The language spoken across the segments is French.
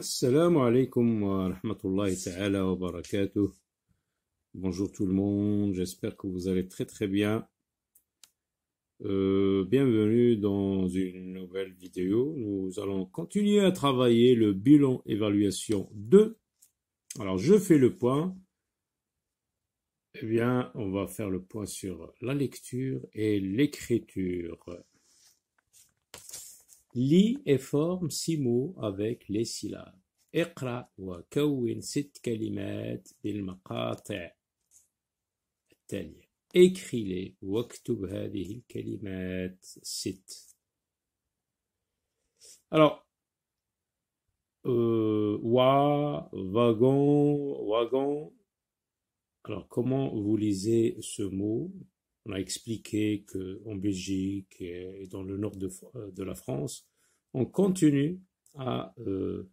Assalamu alaikum wa rahmatullahi ta'ala wa barakatuh. Bonjour tout le monde, j'espère que vous allez très très bien. Euh, bienvenue dans une nouvelle vidéo. Nous allons continuer à travailler le bilan évaluation 2. Alors je fais le point. Eh bien, on va faire le point sur la lecture et l'écriture. Lis et forme six mots avec les syllabes. اقرأ وكون ست كلمات بالمقاطع التالية. Écris-les واكتب هذه الكلمات ست. Alors, euh, wa, wagon, wagon. Alors, comment vous lisez ce mot On a expliqué que en Belgique et dans le nord de, de la France, on continue à euh,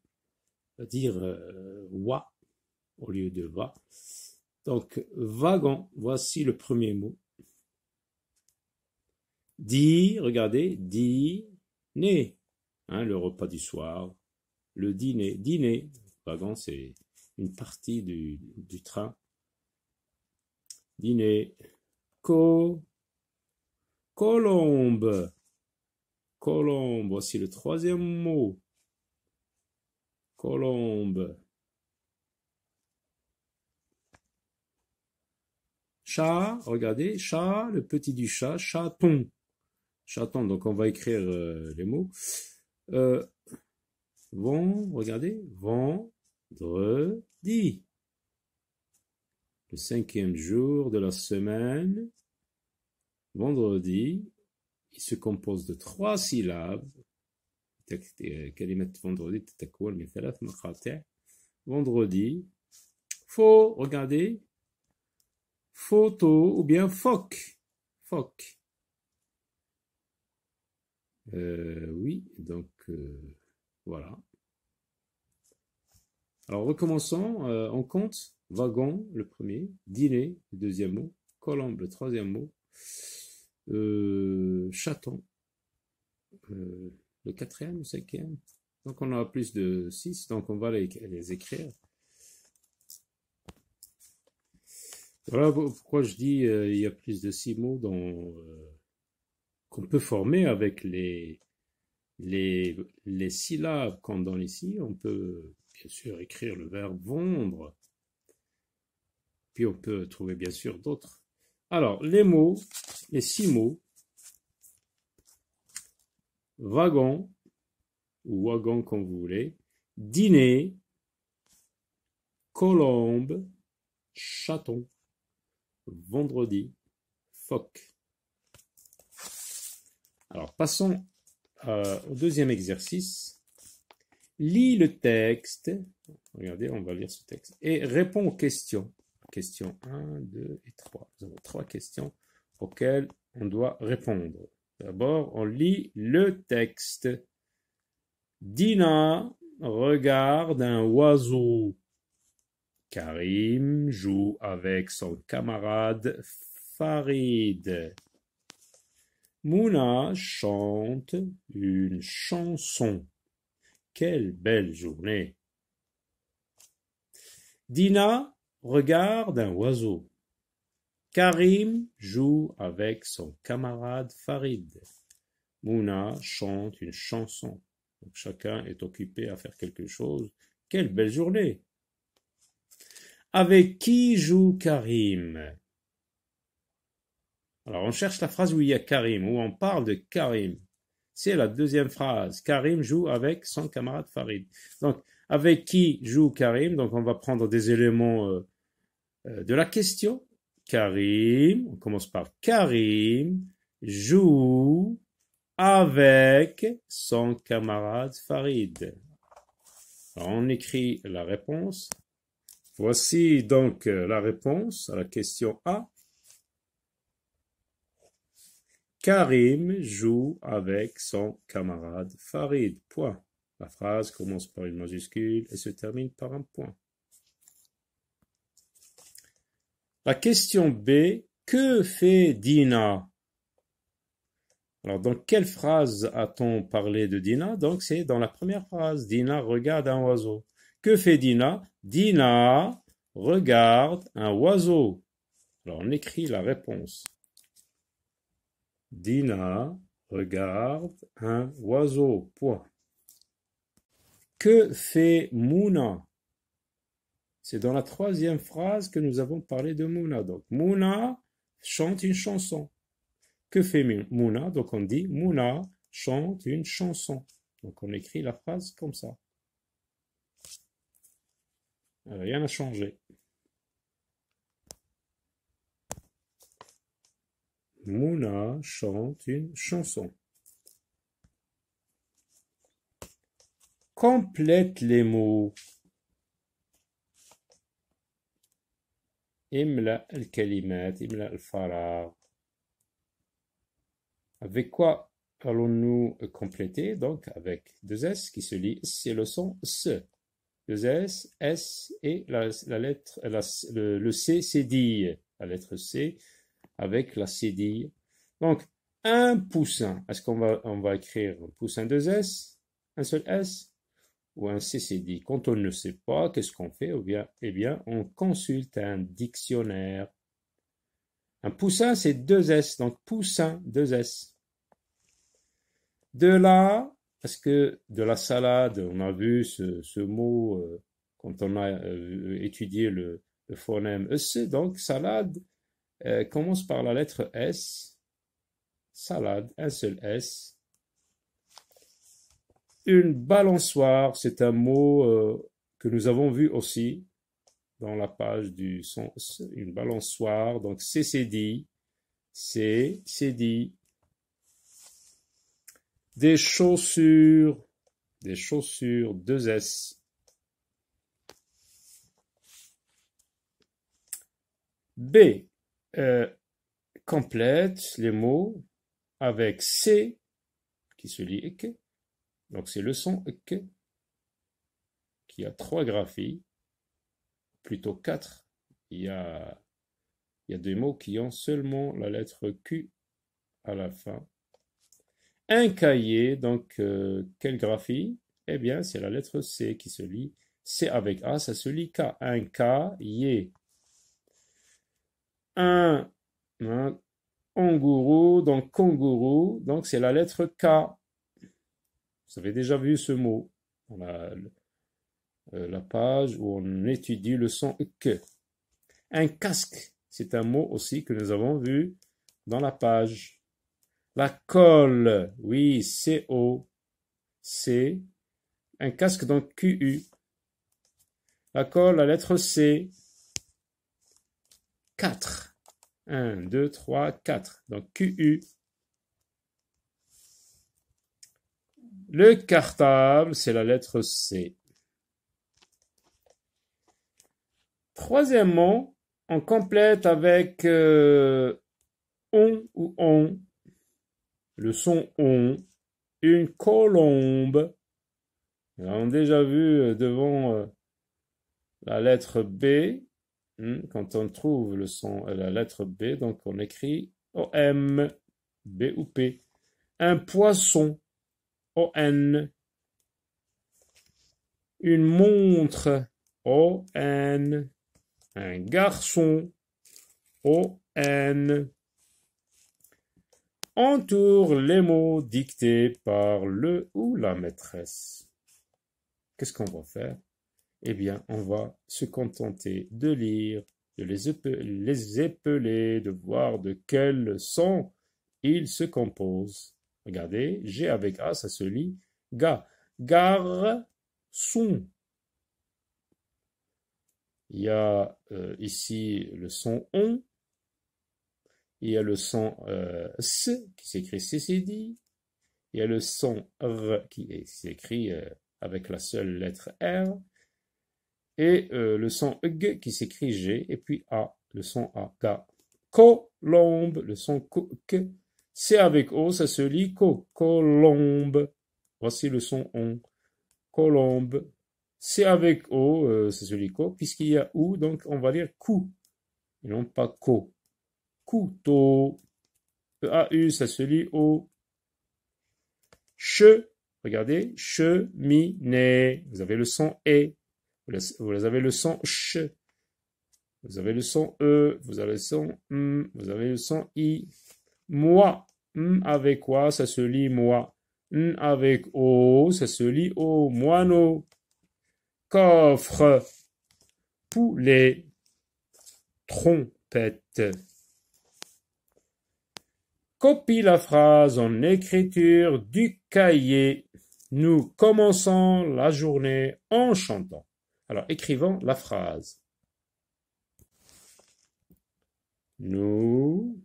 dire euh, wa au lieu de va. Donc, wagon, voici le premier mot. Di, regardez, dîner, hein, le repas du soir, le dîner, dîner, wagon, c'est une partie du train. Dîner, co, colombe, colombe, voici le troisième mot. Colombe. Chat, regardez, chat, le petit du chat, chaton. Chaton, donc on va écrire euh, les mots. Euh, vent, regardez, vendredi le cinquième jour de la semaine, vendredi, il se compose de trois syllabes. Euh, vendredi, faux, regardez, photo ou bien phoque, phoque. Euh, oui, donc euh, voilà. Alors recommençons, on compte wagon le premier, dîner le deuxième mot, colombe le troisième mot, euh, chaton euh, le quatrième, le cinquième. Donc on a plus de six, donc on va les, écrire. Voilà pourquoi je dis euh, il y a plus de six mots qu'on peut former avec les, les, les syllabes qu'on donne ici. On peut bien sûr écrire le verbe vendre. Puis on peut trouver bien sûr d'autres. Alors, les mots, les six mots. Wagon, ou wagon comme vous voulez. Dîner, colombe, chaton vendredi, phoque. Alors, passons euh, au deuxième exercice. Lis le texte. Regardez, on va lire ce texte. Et réponds aux questions. Questions 1, 2 et 3. Nous avons trois questions auxquelles on doit répondre. D'abord, on lit le texte. Dina regarde un oiseau. Karim joue avec son camarade Farid. Mouna chante une chanson. Quelle belle journée. Dina regarde un oiseau. Karim joue avec son camarade Farid. Mouna chante une chanson. Chacun est occupé à faire quelque chose. Quelle belle journée. Avec qui joue Karim? Alors on cherche la phrase où il y a Karim, où on parle de Karim. C'est la deuxième phrase. Karim joue avec son camarade Farid. Donc, avec qui joue Karim? Donc, on va prendre des éléments euh, de la question. Karim, on commence par Karim joue avec son camarade Farid. On écrit la réponse. Voici donc euh, la réponse à la question A. Karim joue avec son camarade Farid. Point. La phrase commence par une majuscule et se termine par un point. La question B. Que fait Dina? Alors, dans quelle phrase a-t-on parlé de Dina? Donc, c'est dans la première phrase. Dina regarde un oiseau. Que fait Dina? Dina regarde un oiseau. Alors, on écrit la réponse. Dina regarde un oiseau. Point. Que fait Mouna? C'est dans la troisième phrase que nous avons parlé de Mouna. Donc, Mouna chante une chanson. Que fait Mouna? Donc, on dit Mouna chante une chanson. Donc, on écrit la phrase comme ça. Rien n'a changé. Mouna chante une chanson. Complète les mots. Imla al-kalimat, imla al Avec quoi allons-nous compléter Donc avec deux S qui se lit, c'est le son S. Deux S, S et la, lettre, le, le, C dit. La lettre C avec la cédille. Donc, un poussin. Est-ce qu'on va, on va écrire un poussin deux S, un seul S, ou un CCD Quand on ne sait pas, qu'est-ce qu'on fait? Eh bien, eh bien, on consulte un dictionnaire. Un poussin, c'est deux S, donc poussin, deux S. De là, parce que de la salade, on a vu ce, mot euh, quand on a euh, étudié le, phonème EC, donc salade, euh, commence par la lettre S. Salade, un seul S. Une balançoire, c'est un mot euh, que nous avons vu aussi dans la page du son. Une balançoire, donc c'est dit. C'est, dit. Des chaussures, des chaussures, deux S. B, euh, complète les mots avec C qui se lit ek. Donc c'est le son qui a trois graphies, plutôt quatre. Il y a, il des mots qui ont seulement la lettre Q à la fin. Un cahier, donc euh, quelle graphie? Eh bien, c'est la lettre C qui se lit. C avec A, ça se lit K. Un cahier un kangourou, donc kangourou, donc c'est la lettre K. Vous avez déjà vu ce mot dans la, euh, la page où on étudie le son que. Un casque, c'est un mot aussi que nous avons vu dans la page. La colle, oui, C-O, C. Un casque, donc Q-U. La colle, la lettre C. 4. 1, 2, 3, 4. Donc QU. Le cartable, c'est la lettre C. Troisièmement, on complète avec euh, on ou on. Le son on. Une colombe. On a déjà vu euh, devant euh, la lettre B Hmm, quand on trouve le son, la lettre B, donc on écrit OM, B ou P. Un poisson, Une montre, ON. Un garçon, ON. Entoure les mots dictés par le ou la maîtresse. Qu'est-ce qu'on va faire? Eh bien, on va se contenter de lire, de les, épeler, de voir de quel son ils se composent. Regardez, G avec A, ça se lit ga. son. Il y a euh, ici le son on. Il y a le son euh, S qui s'écrit CCD. Il y a le son R qui s'écrit euh, avec la seule lettre R et le son g qui s'écrit G, et puis A, le son A, ga. Colombe, le son k. C avec O, ça se lit co, colombe. Voici le son on. Colombe. C avec O, euh, ça se lit co, puisqu'il y a ou, donc on va dire cou, et non pas co. Couteau. E A-U, ça se lit O. Che, regardez, cheminée. Vous avez le son E. Vous avez le son ch. Vous avez le son E. Vous avez le son M. Vous avez le son I. Moi. Avec quoi Ça se lit moi. Avec O, ça se lit O. Moineau. Coffre. Poulet. Trompette. Copie la phrase en écriture du cahier. Nous commençons la journée en chantant. Alors, écrivons la phrase. Nous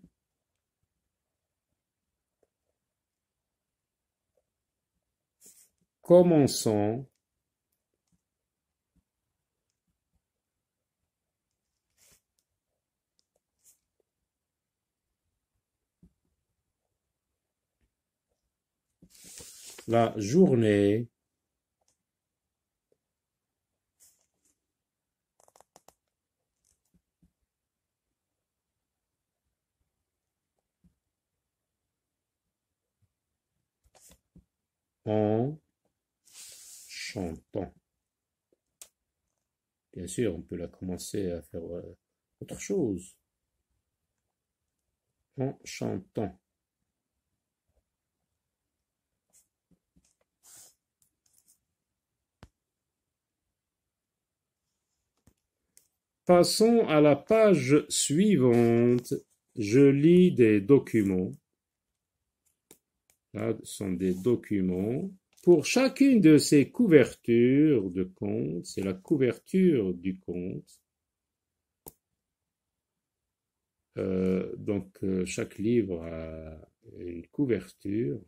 commençons la journée en Bien sûr, on peut la commencer à faire euh, autre chose. En chantant. Passons à la page suivante. Je lis des documents. Là sont des documents. Pour chacune de ces couvertures de compte, c'est la couverture du compte. Euh, donc euh, chaque livre a une couverture.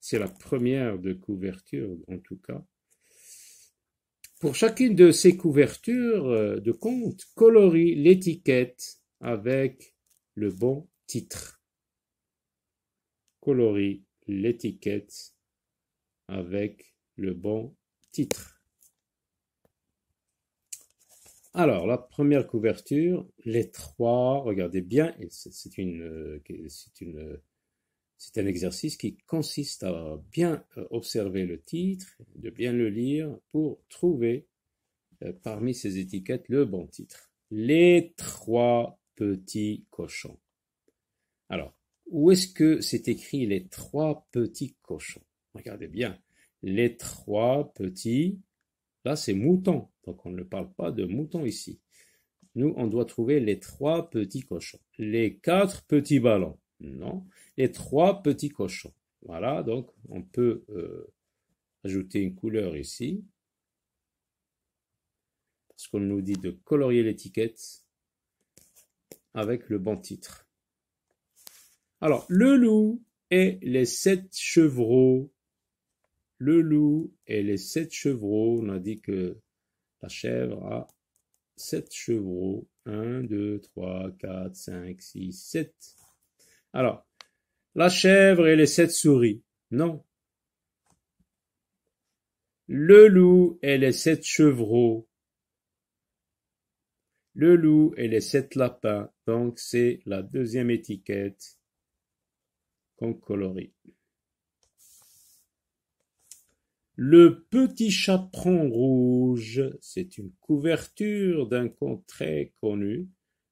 C'est la première de couverture en tout cas. Pour chacune de ces couvertures euh, de compte, colorie l'étiquette avec le bon titre. Colorie l'étiquette avec le bon titre. Alors, la première couverture, les trois, regardez bien, une, c'est un exercice qui consiste à bien euh, observer le titre, de bien le lire pour trouver euh, parmi ces étiquettes le bon titre. Les trois petits cochons. Alors, où est-ce que c'est écrit les trois petits cochons? Regardez bien. Les trois petits, là c'est moutons, donc on ne parle pas de moutons ici. Nous, on doit trouver les trois petits cochons. Les quatre petits ballons, non. Les trois petits cochons. Voilà, donc on peut euh, ajouter une couleur ici. Parce qu'on nous dit de colorier l'étiquette avec le bon titre. Alors, le loup et les sept chevreaux le loup et les sept chevreaux. On a dit que la chèvre a sept chevreaux. Un, deux, trois, quatre, cinq, six, sept. Alors, la chèvre et les sept souris. Non. Le loup et les sept chevreaux. Le loup et les sept lapins. Donc, c'est la deuxième étiquette qu'on colorie. Le petit chaperon rouge, c'est une couverture d'un conte très connu.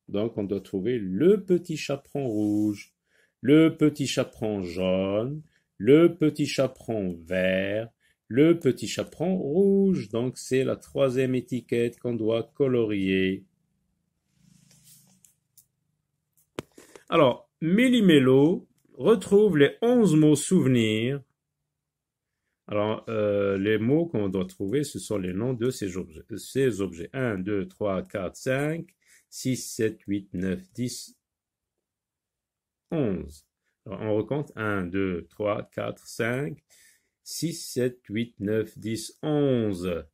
Donc on doit trouver le petit chaperon rouge, le petit chaperon jaune, le petit chaperon vert, le petit chaperon rouge. Donc c'est la troisième étiquette qu'on doit colorier. Alors, Méli-Mélo retrouve les onze mots souvenirs alors, euh, les mots qu'on doit trouver, ce sont les noms de ces objets. Ces objets. 1, 2, 3, 4, 5, 6, 7, 8, 9, 10, 11. Alors, on recompte 1, 2, 3, 4, 5, 6, 7, 8, 9, 10, 11.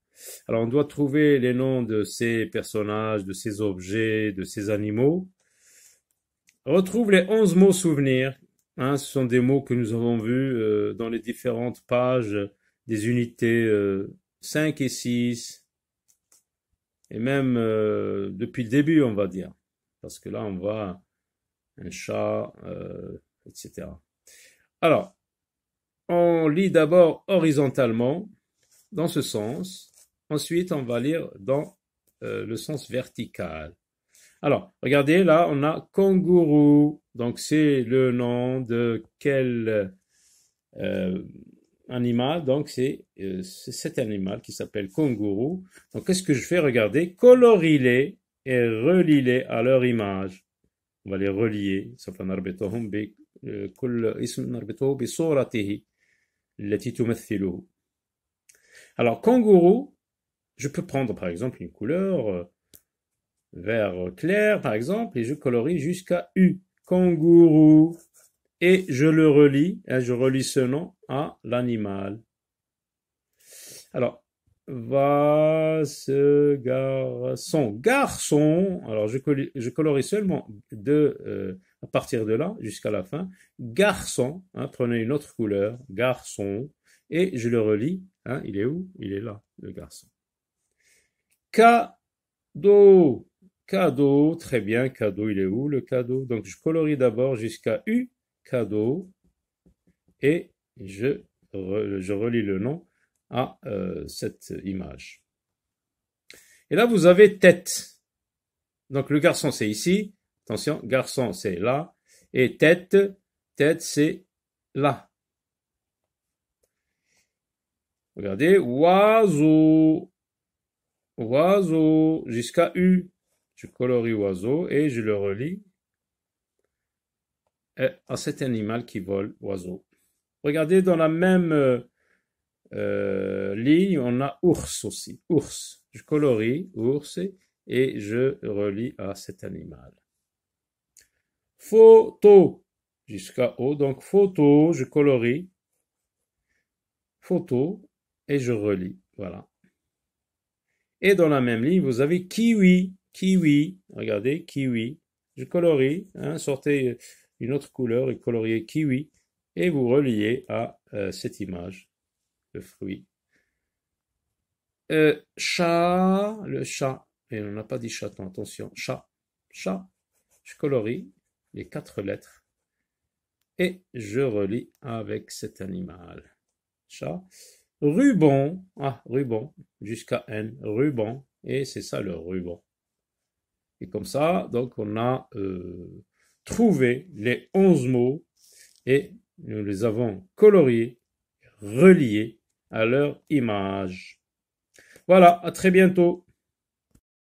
Alors, on doit trouver les noms de ces personnages, de ces objets, de ces animaux. Retrouve les 11 mots souvenirs Hein, ce sont des mots que nous avons vus euh, dans les différentes pages des unités 5 euh, et 6, et même euh, depuis le début, on va dire, parce que là, on voit un chat, etc. Alors, on lit d'abord horizontalement, dans ce sens. Ensuite, on va lire dans euh, le sens vertical. Alors, regardez, là, on a kangourou. Donc, c'est le nom de quel euh, animal. Donc, c'est euh, cet animal qui s'appelle kangourou. Donc, qu'est-ce que je fais? Regardez, colorie-les et relie-les à leur image. On va les relier. Alors, kangourou, je peux prendre par exemple une couleur euh, vert clair par exemple et je colorie jusqu'à U, kangourou, et je le relie, et hein, je relie ce nom à l'animal. Alors, va ce garçon, garçon, alors je, je colorie seulement de, euh, à partir de là jusqu'à la fin, garçon, hein, prenez une autre couleur, garçon, et je le relis, hein, il est où? Il est là, le garçon. Cadeau, cadeau, très bien, cadeau, il est où le cadeau? Donc je colorie d'abord jusqu'à U, cadeau, et je, je relis le nom à euh, cette image. Et là, vous avez tête. Donc le garçon, c'est ici. Attention, garçon, c'est là. Et tête, tête, c'est là. Regardez, oiseau, oiseau, jusqu'à U. Je colorie oiseau et je le relis à cet animal qui vole, oiseau. Regardez dans la même euh, euh, ligne, on a ours aussi. Ours. Je colorie ours et je relis à cet animal. Photo. Jusqu'à O. Donc photo, je colorie. Photo et je relis. Voilà. Et dans la même ligne, vous avez kiwi. Kiwi. Regardez, kiwi. Je colorie. Hein, sortez une autre couleur et coloriez kiwi. Et vous reliez à euh, cette image le fruit. Euh, chat, le chat, et on n'a pas dit chaton, attention, chat, chat, je colorie les quatre lettres et je relis avec cet animal. Chat, ruban, ah, ruban, jusqu'à N, ruban, et c'est ça le ruban. Et comme ça, donc on a euh, trouvé les onze mots et nous les avons coloriés, reliés à leur image. Voilà, à très bientôt.